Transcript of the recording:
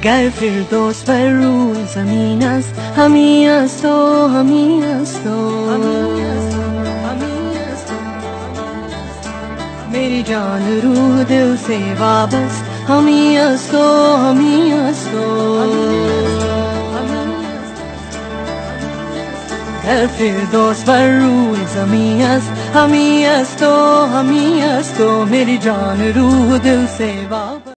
Garfield, dos perruas, aminas, amias to, amias to. Meri jaan ruh dil se vaabas, aminas, to, aminas, to. Garfield, dos perruas, aminas, aminas, to, aminas, to. Meri jaan ruh se vaabas.